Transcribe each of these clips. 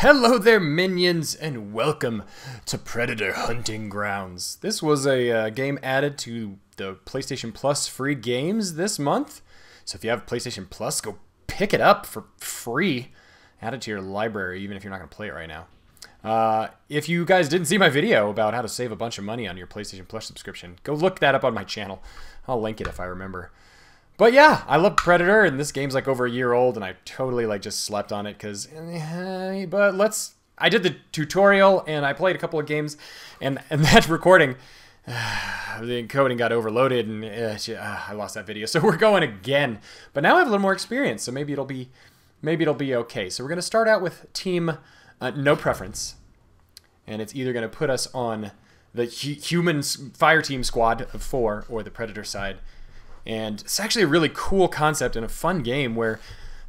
Hello there, minions, and welcome to Predator Hunting Grounds. This was a uh, game added to the PlayStation Plus free games this month. So if you have PlayStation Plus, go pick it up for free. Add it to your library, even if you're not going to play it right now. Uh, if you guys didn't see my video about how to save a bunch of money on your PlayStation Plus subscription, go look that up on my channel. I'll link it if I remember. But yeah, I love Predator, and this game's like over a year old, and I totally like just slept on it because. Eh, but let's. I did the tutorial, and I played a couple of games, and and that recording, uh, the encoding got overloaded, and uh, I lost that video. So we're going again. But now I have a little more experience, so maybe it'll be, maybe it'll be okay. So we're gonna start out with team, uh, no preference, and it's either gonna put us on the hu human fire team squad of four or the predator side and it's actually a really cool concept and a fun game where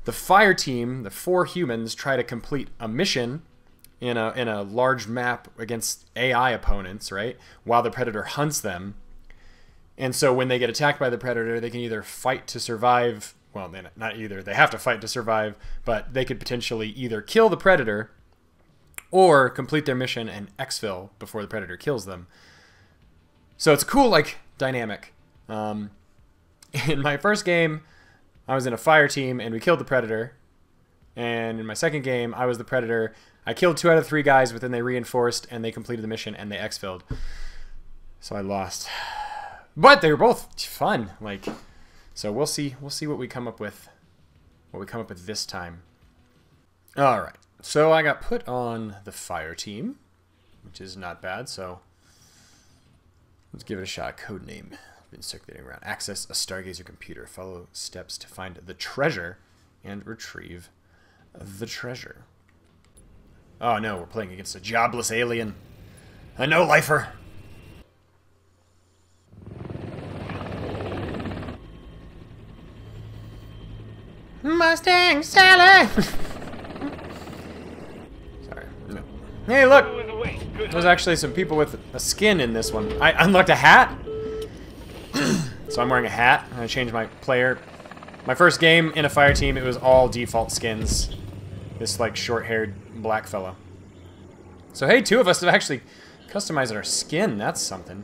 the fire team, the four humans, try to complete a mission in a in a large map against AI opponents, right? While the predator hunts them. And so when they get attacked by the predator, they can either fight to survive. Well, not either. They have to fight to survive, but they could potentially either kill the predator or complete their mission and exfil before the predator kills them. So it's a cool like dynamic. Um, in my first game, I was in a fire team and we killed the predator. And in my second game, I was the predator. I killed two out of three guys, but then they reinforced and they completed the mission and they exfilled. So I lost. But they were both fun. Like, so we'll see. We'll see what we come up with. What we come up with this time. All right. So I got put on the fire team, which is not bad. So let's give it a shot. Code name been circulating around. Access a Stargazer computer. Follow steps to find the treasure and retrieve the treasure. Oh no, we're playing against a jobless alien. A no-lifer. Mustang Sally! Sorry. No. Hey, look! There's actually some people with a skin in this one. I unlocked a hat? So I'm wearing a hat. I changed my player. My first game in a fire team, it was all default skins. This, like, short-haired black fellow. So, hey, two of us have actually customized our skin. That's something.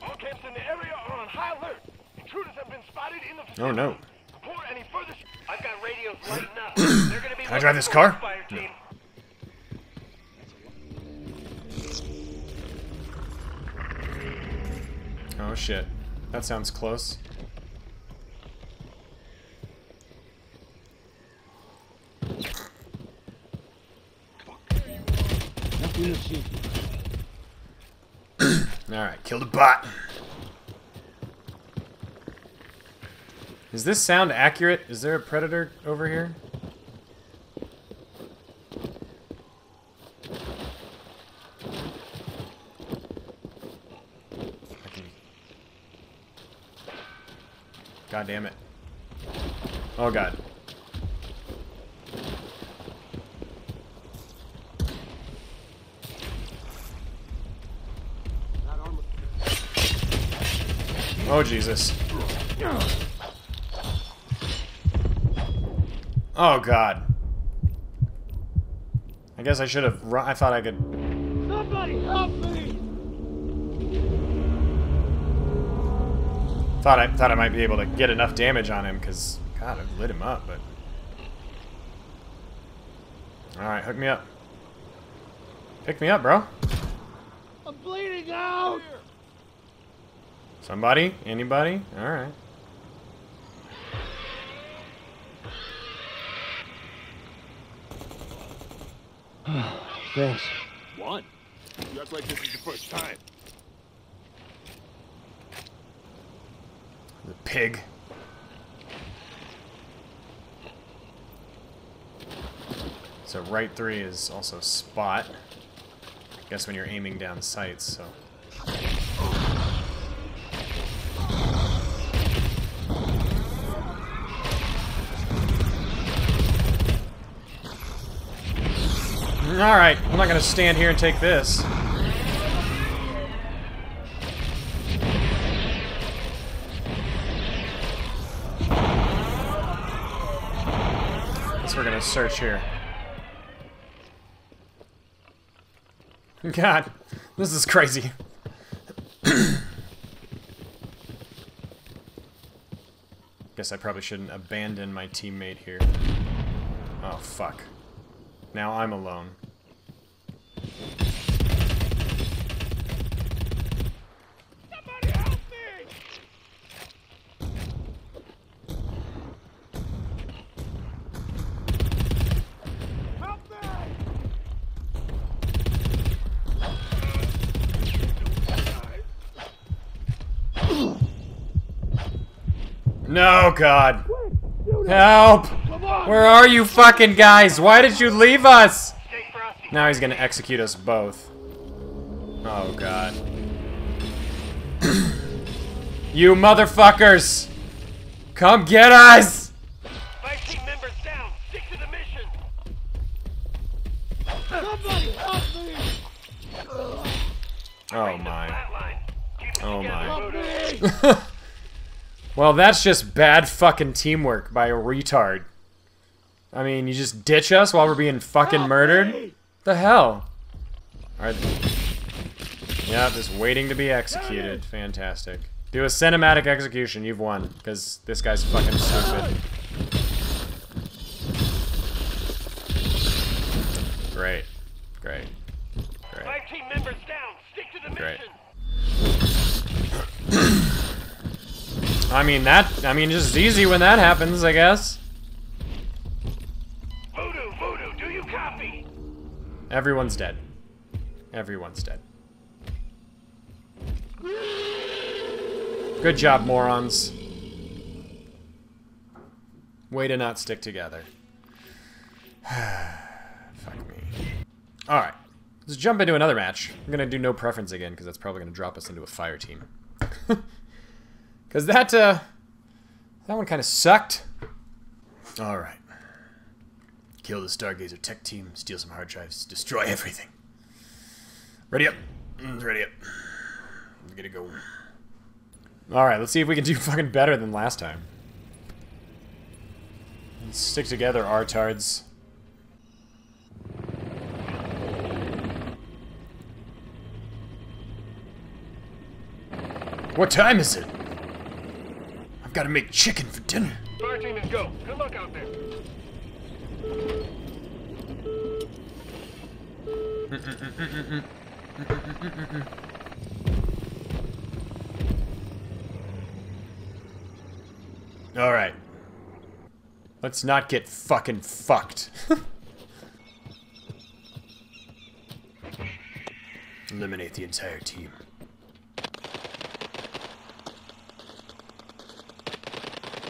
All camps in the area are on high alert. Intruders have been spotted in the facility. Oh, no. Before any further... I've got radios lighting up. They're gonna be Can I drive this car? No. Oh, shit. That sounds close. Alright, killed a bot. Is this sound accurate? Is there a predator over here? God damn it. Oh god. Oh Jesus. Oh god. I guess I should have run. I thought I could. Somebody help Thought I thought I might be able to get enough damage on him because God, I lit him up, but. All right, hook me up. Pick me up, bro. I'm bleeding out! Somebody? Anybody? All right. Thanks. One. You act like this is the first time. The pig. So right three is also spot. I guess when you're aiming down sights, so. Alright, I'm not gonna stand here and take this. Search here. God, this is crazy. Guess I probably shouldn't abandon my teammate here. Oh, fuck. Now I'm alone. No, God. Help! Where are you fucking guys? Why did you leave us? Now he's gonna execute us both. Oh, God. you motherfuckers! Come get us! Five team members down. Stick to the mission. Somebody help me! Oh, my. Flatline. Keep oh, it Oh, my. Well, that's just bad fucking teamwork by a retard. I mean, you just ditch us while we're being fucking murdered? The hell? Alright. Yeah, just waiting to be executed. Fantastic. Do a cinematic execution, you've won. Because this guy's fucking stupid. Great. Great. Five team members down. Stick to the Great. mission. I mean, that, I mean, just easy when that happens, I guess. Voodoo, Voodoo, do you copy? Everyone's dead. Everyone's dead. Good job, morons. Way to not stick together. Fuck me. Alright. Let's jump into another match. I'm gonna do no preference again, because that's probably gonna drop us into a fire team. Because that, uh... That one kind of sucked. Alright. Kill the Stargazer tech team, steal some hard drives, destroy everything. Ready up. Mm, Ready up. Get it go. Alright, let's see if we can do fucking better than last time. Let's stick together, artards. What time is it? I've got to make chicken for dinner. Fire team is go. Good luck out there. Alright. Let's not get fucking fucked. Eliminate the entire team.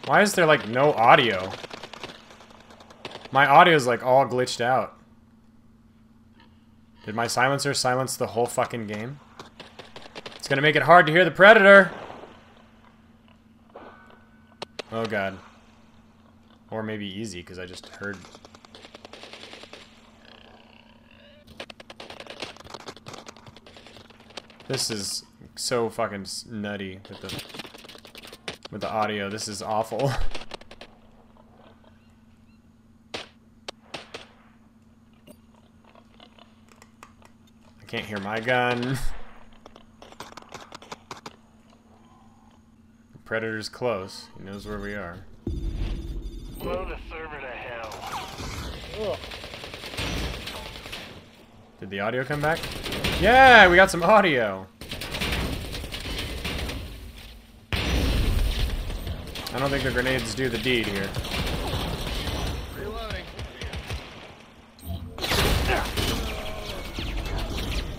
Why is there like no audio? My audio is like all glitched out. Did my silencer silence the whole fucking game? It's gonna make it hard to hear the predator. Oh god. Or maybe easy, because I just heard... This is so fucking nutty with the with the audio. This is awful. I can't hear my gun. The Predator's close. He knows where we are. Blow the server to hell. Did the audio come back? Yeah, we got some audio. I don't think the grenades do the deed here. Reloading.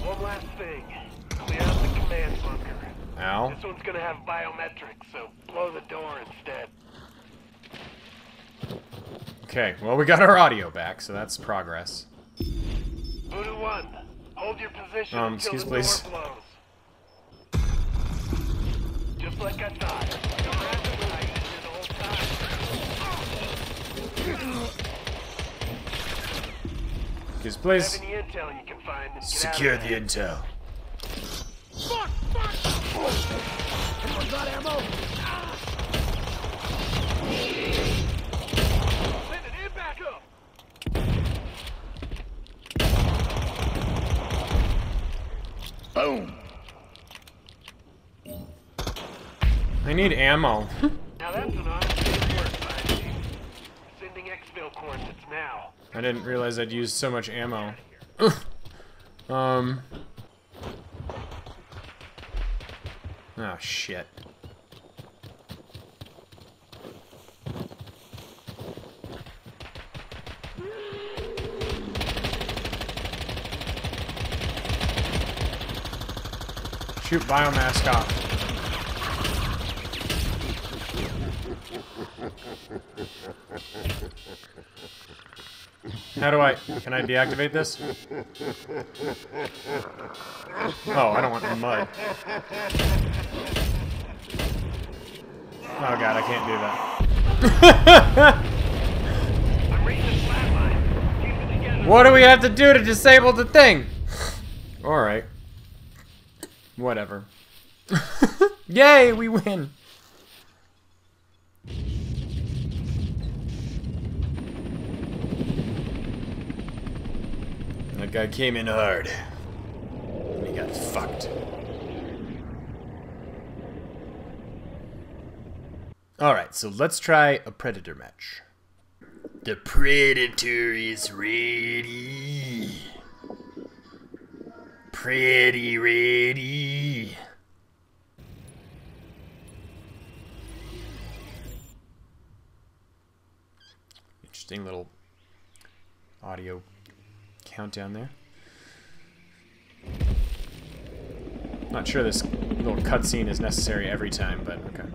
One last thing. Clear out the command bunker. Ow. This one's gonna have biometrics, so blow the door instead. Okay, well we got our audio back, so that's progress. Voodoo 1, hold your position Um, until excuse the please. door blows. Just like I thought. Your ass was hiding here the whole time. Excuse Have please. any intel you can find Secure the intel. Fuck! Fuck! Everyone's got ammo! Ah. Send it in back up! Boom. I need ammo. Now that's an honest day's work, Fire Chief. Sending exfil coordinates now. I didn't realize I'd used so much ammo. um. Oh, shit. Shoot biomask off. How do I... Can I deactivate this? Oh, I don't want mud. Oh god, I can't do that. I'm reaching the flat line. Keep it together. what do we have to do to disable the thing? Alright. Whatever. Yay, we win! Guy came in hard. And he got fucked. Alright, so let's try a Predator match. The Predator is ready. Pretty ready. Interesting little audio countdown there. Not sure this little cutscene is necessary every time, but okay.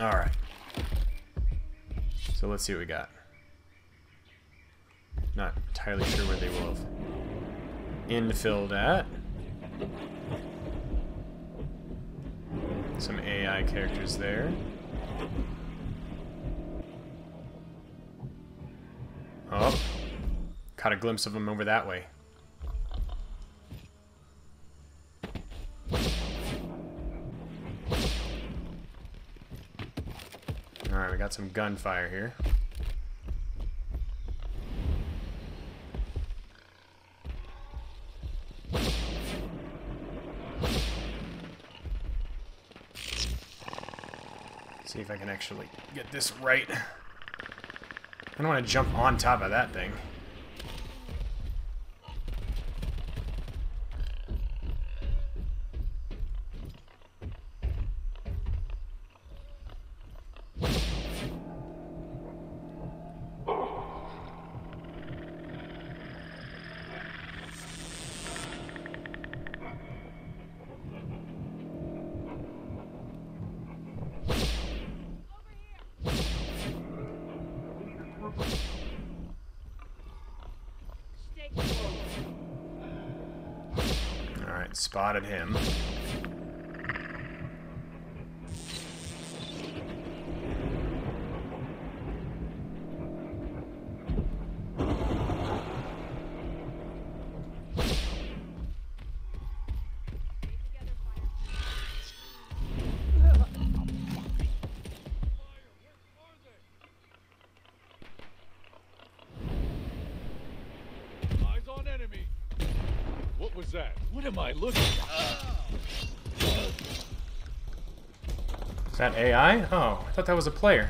Alright. So let's see what we got. Not entirely sure where they will have infilled at. Some AI characters there. Oh. Caught a glimpse of them over that way. Alright, we got some gunfire here. See if I can actually get this right. I don't want to jump on top of that thing. Alright, spotted him. Was that? What am I looking at? Is that AI? Oh, I thought that was a player.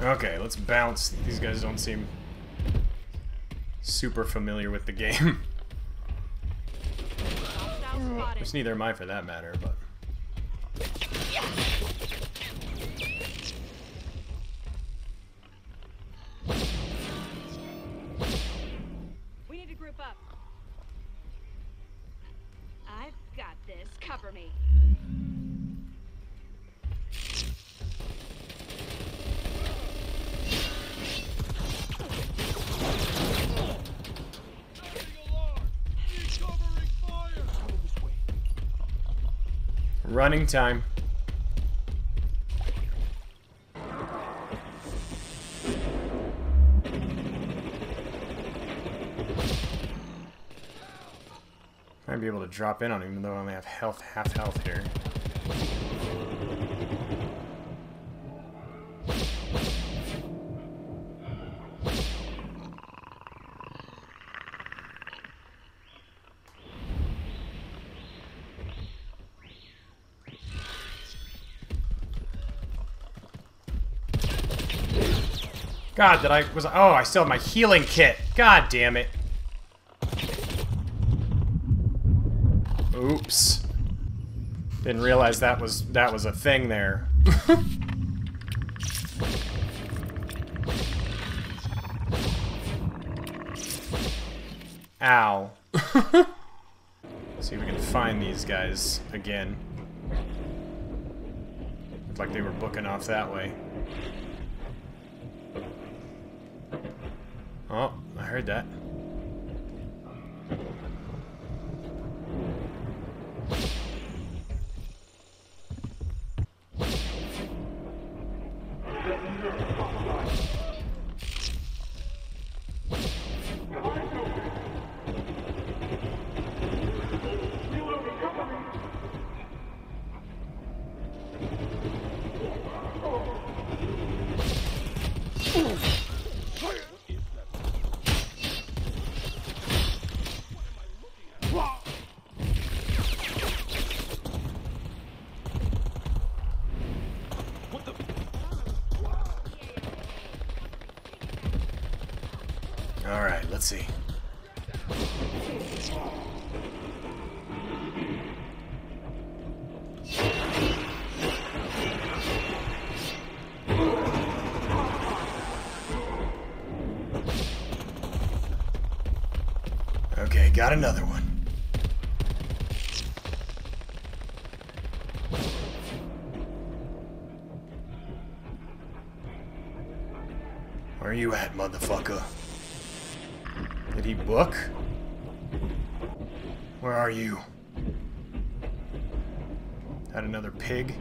Okay, let's bounce. These guys don't seem super familiar with the game. Which neither I for that matter, but... We need to group up. I've got this. Cover me. running time. Might be able to drop in on him, though I only have health, half health here. God, that I was. Oh, I still have my healing kit. God damn it. Oops. Didn't realize that was that was a thing there. Ow. See if we can find these guys again. Looked like they were booking off that way. Heard that. All right, let's Okay, got another one. Where are you at, motherfucker? Book? Where are you? Had another pig?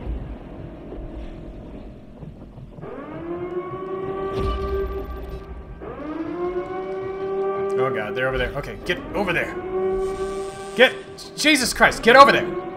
Oh god, they're over there. Okay, get over there. Get! Jesus Christ, get over there!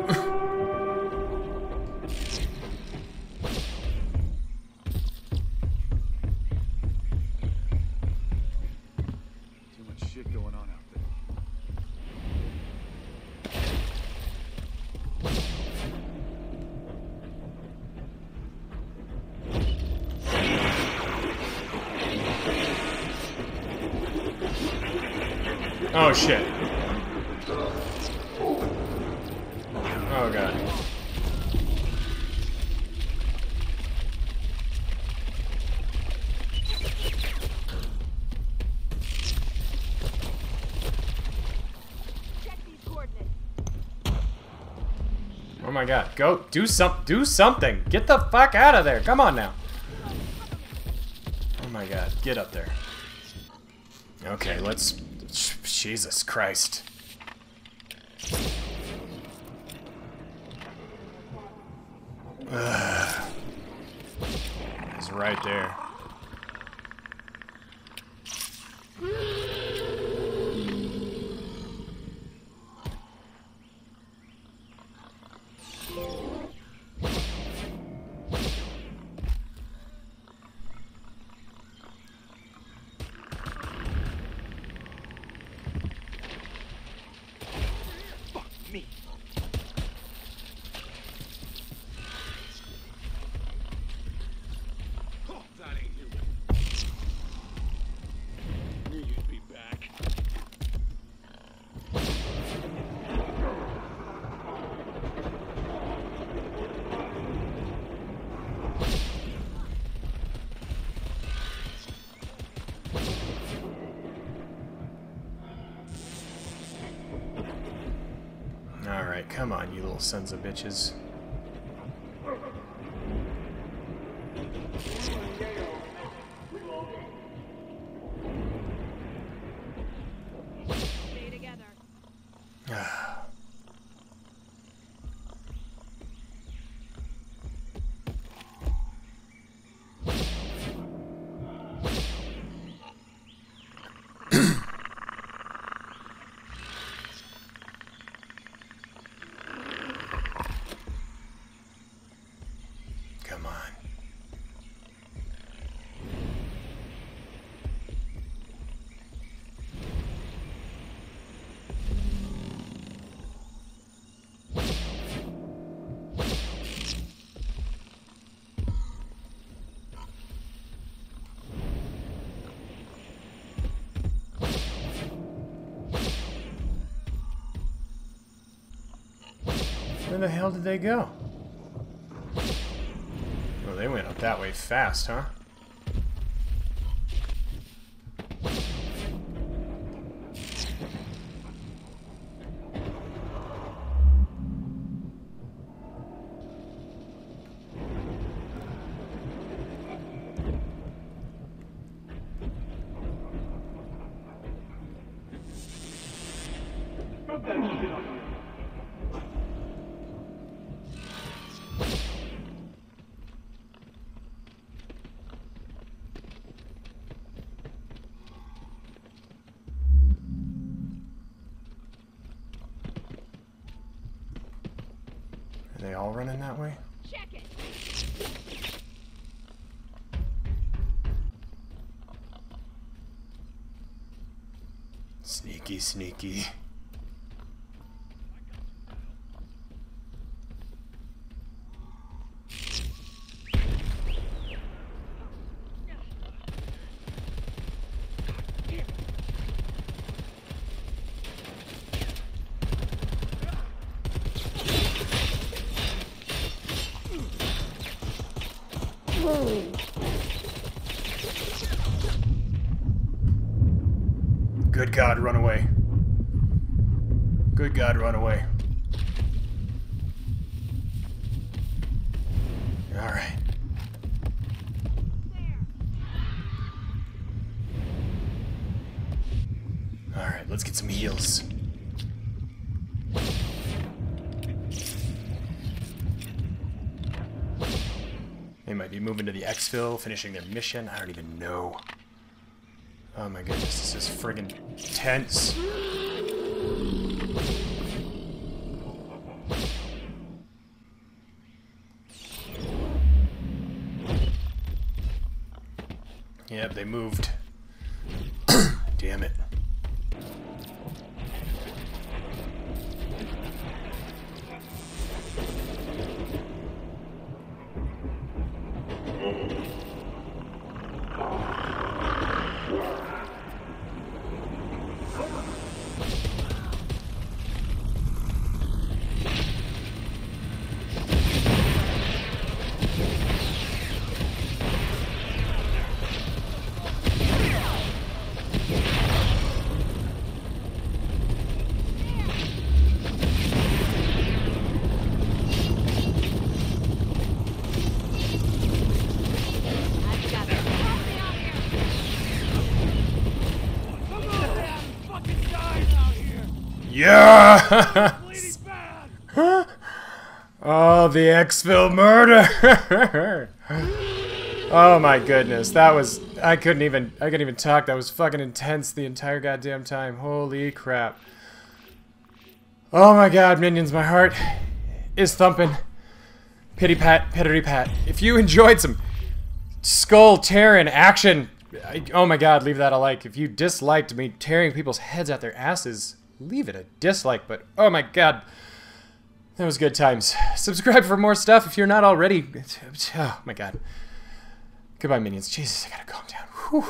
Oh shit. Oh god. Oh my god. Go do some do something. Get the fuck out of there. Come on now. Oh my god. Get up there. Okay, let's Jesus Christ. Ugh. He's right there. Come on, you little sons of bitches. Where the hell did they go? Oh, they went up that way fast, huh? All running that way? Check it. Sneaky, sneaky. Good God, run away. Good God, run away. Alright. Alright, let's get some heals. They might be moving to the exfil, finishing their mission. I don't even know. Oh my goodness, this is friggin' tense. Yep, they moved. Yeah! Oh, the exfil murder! oh my goodness, that was I couldn't even I couldn't even talk. That was fucking intense the entire goddamn time. Holy crap. Oh my god, minions, my heart is thumping. Pity pat, pittery pat. If you enjoyed some skull tearing action, I, oh my god, leave that a like. If you disliked me tearing people's heads out their asses, leave it a dislike. But oh my god, that was good times. Subscribe for more stuff if you're not already. Oh my god. Goodbye, minions. Jesus, I gotta calm down. Whew.